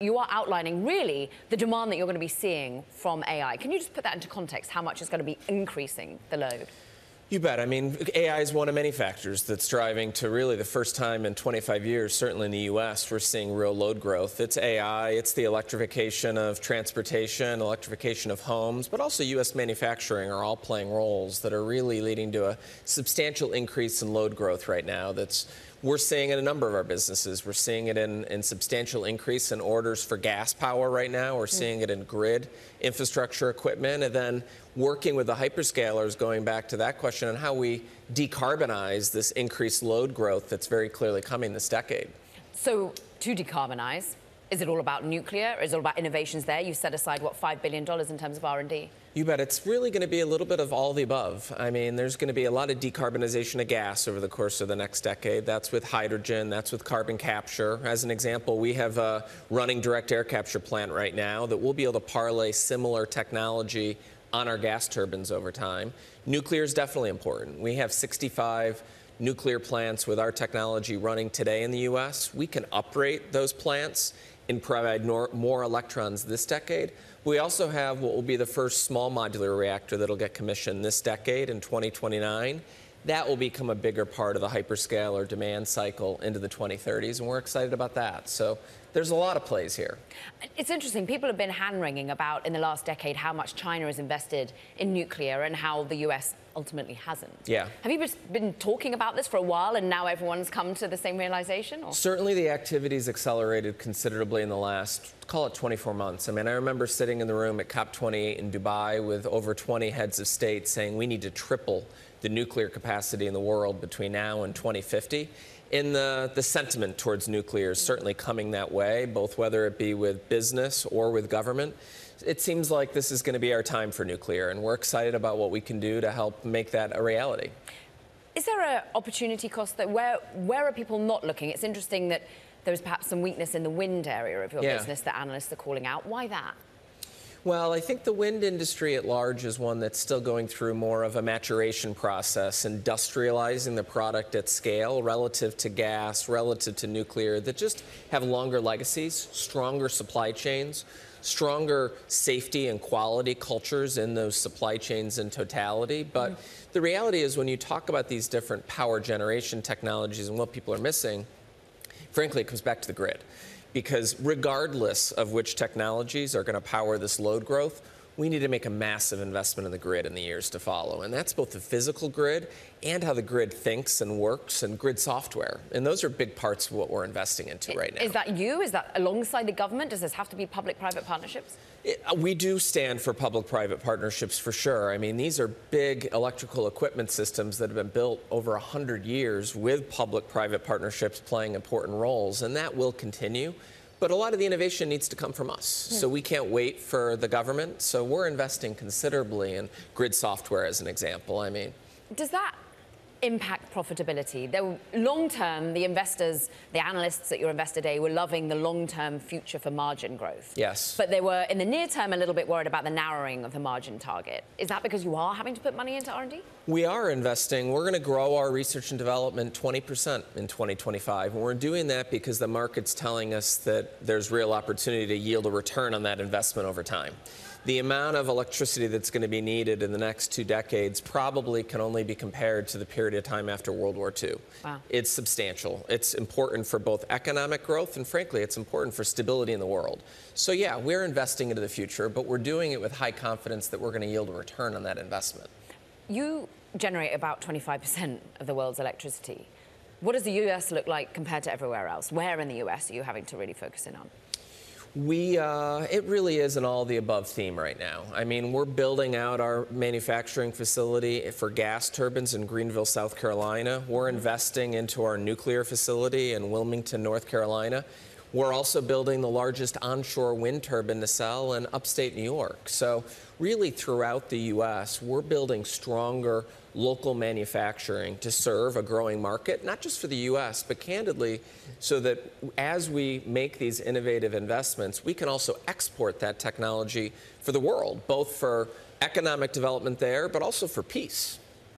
You are outlining really the demand that you're going to be seeing from AI. Can you just put that into context, how much is going to be increasing the load? You bet. I mean, AI is one of many factors that's driving to really the first time in 25 years, certainly in the U.S., we're seeing real load growth. It's AI, it's the electrification of transportation, electrification of homes, but also U.S. manufacturing are all playing roles that are really leading to a substantial increase in load growth right now that's we're seeing in a number of our businesses. We're seeing it in, in substantial increase in orders for gas power right now. We're mm. seeing it in grid infrastructure equipment. And then working with the hyperscalers, going back to that question on how we decarbonize this increased load growth that's very clearly coming this decade. So to decarbonize, is it all about nuclear? Is it all about innovations there? You set aside, what, $5 billion in terms of R&D? You bet. It's really going to be a little bit of all the above. I mean, there's going to be a lot of decarbonization of gas over the course of the next decade. That's with hydrogen, that's with carbon capture. As an example, we have a running direct air capture plant right now that we'll be able to parlay similar technology on our gas turbines over time. Nuclear is definitely important. We have 65 nuclear plants with our technology running today in the U.S. We can operate those plants and provide more electrons this decade. We also have what will be the first small modular reactor that'll get commissioned this decade in 2029. That will become a bigger part of the hyperscaler demand cycle into the 2030s, and we're excited about that. So there's a lot of plays here. It's interesting. People have been hand wringing about in the last decade how much China has invested in nuclear and how the US ultimately hasn't. Yeah. Have you been talking about this for a while and now everyone's come to the same realization? Or? Certainly the activities accelerated considerably in the last, call it 24 months. I mean, I remember sitting in the room at COP28 in Dubai with over 20 heads of state saying we need to triple the nuclear capacity in the world between now and 2050 in the, the sentiment towards nuclear is certainly coming that way, both whether it be with business or with government. It seems like this is going to be our time for nuclear, and we're excited about what we can do to help make that a reality. Is there an opportunity cost that where where are people not looking? It's interesting that there's perhaps some weakness in the wind area of your yeah. business that analysts are calling out. Why that? Well, I think the wind industry at large is one that's still going through more of a maturation process, industrializing the product at scale relative to gas, relative to nuclear, that just have longer legacies, stronger supply chains, stronger safety and quality cultures in those supply chains in totality. But mm. the reality is, when you talk about these different power generation technologies and what people are missing, frankly, it comes back to the grid because regardless of which technologies are going to power this load growth, we need to make a massive investment in the grid in the years to follow. And that's both the physical grid and how the grid thinks and works and grid software. And those are big parts of what we're investing into right now. Is that you? Is that alongside the government? Does this have to be public-private partnerships? It, uh, we do stand for public-private partnerships for sure. I mean, these are big electrical equipment systems that have been built over 100 years with public-private partnerships playing important roles, and that will continue. But a lot of the innovation needs to come from us. Hmm. So we can't wait for the government. So we're investing considerably in grid software as an example. I mean, does that impact profitability. Long term, the investors, the analysts at your investor day were loving the long term future for margin growth. Yes. But they were, in the near term, a little bit worried about the narrowing of the margin target. Is that because you are having to put money into R&D? We are investing. We're going to grow our research and development 20% in 2025. And we're doing that because the market's telling us that there's real opportunity to yield a return on that investment over time the amount of electricity that's going to be needed in the next two decades probably can only be compared to the period of time after World War II. Wow. It's substantial. It's important for both economic growth and, frankly, it's important for stability in the world. So, yeah, we're investing into the future, but we're doing it with high confidence that we're going to yield a return on that investment. You generate about 25% of the world's electricity. What does the US look like compared to everywhere else? Where in the US are you having to really focus in on? We, uh, it really is an all the above theme right now. I mean, we're building out our manufacturing facility for gas turbines in Greenville, South Carolina. We're investing into our nuclear facility in Wilmington, North Carolina. We're also building the largest onshore wind turbine to sell in upstate New York. So, really, throughout the U.S., we're building stronger local manufacturing to serve a growing market, not just for the U.S., but candidly, so that as we make these innovative investments, we can also export that technology for the world, both for economic development there, but also for peace.